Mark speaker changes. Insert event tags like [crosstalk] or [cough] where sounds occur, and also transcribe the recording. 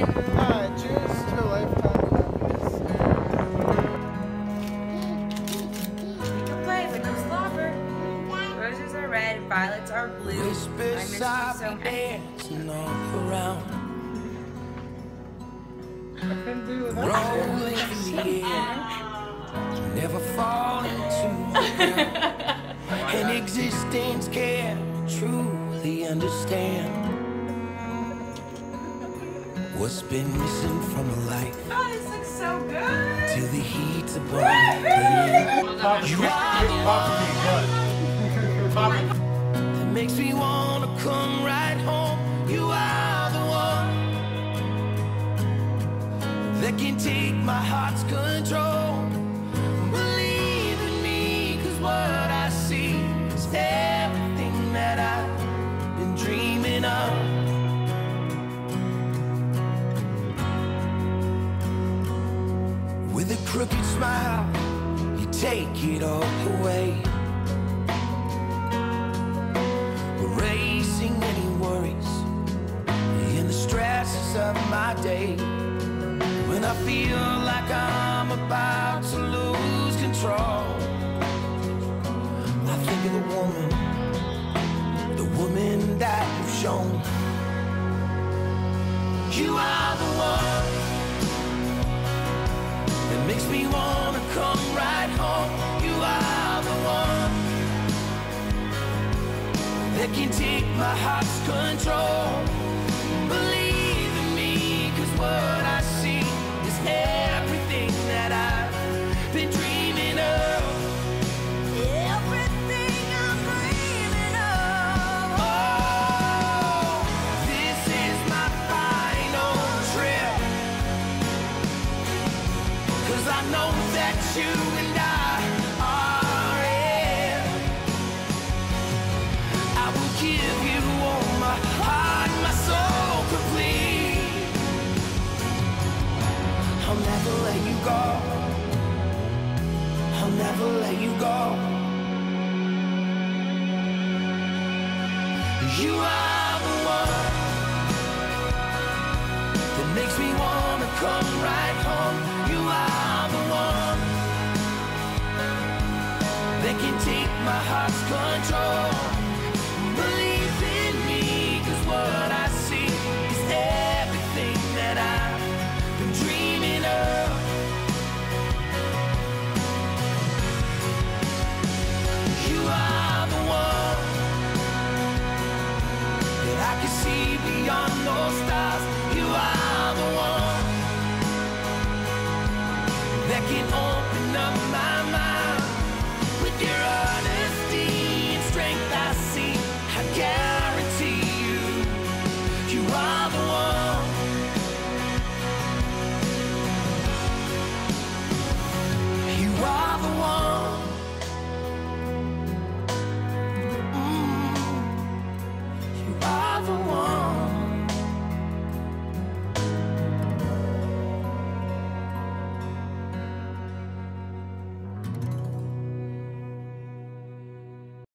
Speaker 1: lifetime.
Speaker 2: Uh, cheers to a lifetime happiness.
Speaker 1: Play, but no slobber. Roses are red, violets are blue. I miss
Speaker 3: Whispers
Speaker 1: you so
Speaker 3: softly
Speaker 1: much.
Speaker 3: dancing all around,
Speaker 2: I couldn't do without
Speaker 3: rolling in the air, never falling to the [laughs] ground. An existence can't truly understand what's been missing from a life
Speaker 1: Oh, this looks so good.
Speaker 3: till the heat's above the You are the one that makes me wanna come right home. You are the one that can take my heart's control. Crooked smile, you take it all away. Erasing any worries and the stresses of my day. When I feel like I'm about to lose control, I think of the woman, the woman that you've shown. You are the one makes me wanna come right home. You are the one that can take my heart's control. Believe in me, cause what I know that you and I are it. I will give you all my heart, my soul complete. I'll never let you go. I'll never let you go. You are the one that makes me wanna come right home. You are that can take my heart's control. Believe in me, cause what I see is everything that I've been dreaming of. You are the one that I can see beyond those stars. You are the one that can my